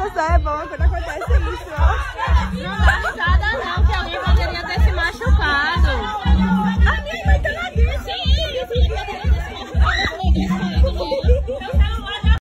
Nossa, só é bom quando acontece isso. Ó. Não dá risada não, que alguém poderia ter se machucado. A minha mãe tá lá dentro. Sim, ele poderia ter se machucado. É